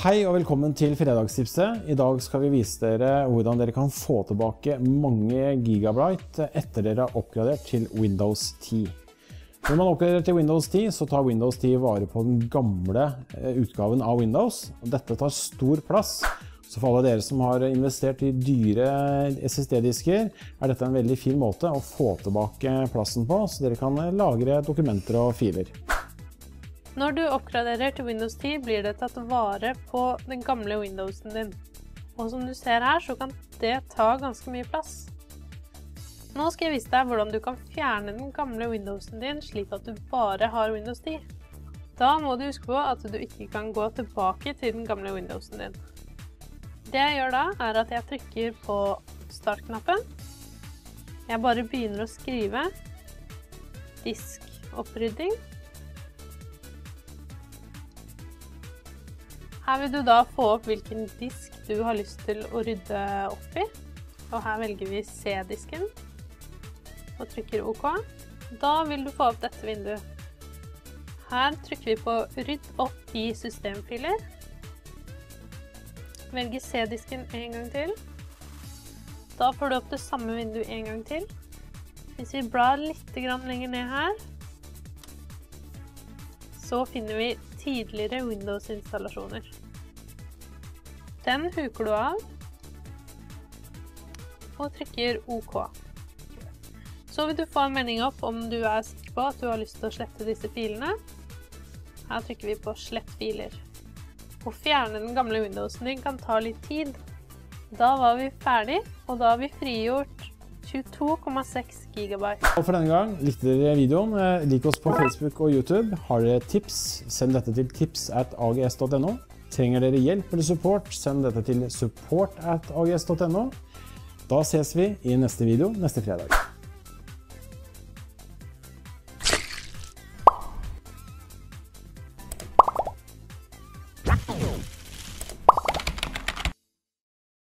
Hei og velkommen til Fredagstipset. I dag skal vi vise dere hvordan dere kan få tilbake mange gigabyte etter dere har oppgradert til Windows 10. Når man oppgraderer til Windows 10, så tar Windows 10 vare på den gamle eh, utgaven av Windows. Dette tar stor plass, så for alle dere som har investert i dyre SSD-disker, er dette en veldig fin måte å få tilbake plassen på, så dere kan lagre dokumenter og filer. Når du oppgraderer til Windows 10, blir det tatt vare på den gamle Windowsen din. Og som du ser her, så kan det ta ganske mye plass. Nå skal jeg vise deg hvordan du kan fjerne den gamle Windowsen din, slik at du bare har Windows 10. Da må du huske på at du ikke kan gå tilbake til den gamle Windowsen din. Det jeg gjør da, er at jeg trykker på startknappen. Jeg bare begynner å skrive diskopprydding. Her vil du da få opp hvilken disk du har lyst til å rydde opp i. Og her velger vi C-disken og trykker OK. Da vil du få opp dette vinduet. Her trykker vi på Rydd opp i systemfiler. Velger C-disken en gang til. Da får du opp det samme vinduet en gang til. Hvis vi blar litt lenger ned her, så finner vi tidligere Windows-installasjoner. Den huker du av og trykker OK. Så vil du få en melding opp om du er sikker på at du har lyst til å slette disse filene. Her trykker vi på slett filer. Å fjerne den gamle Windowsen din kan ta litt tid. Da var vi ferdig, og da har vi frigjort 22,6 GB. Og for denne gang, likte dere videoen, eh, lik oss på Facebook og YouTube. Har dere tips, send dette til tips at ags.no. Trenger dere hjelp eller support, send dette til support at ags.no. Da ses vi i neste video neste fredag.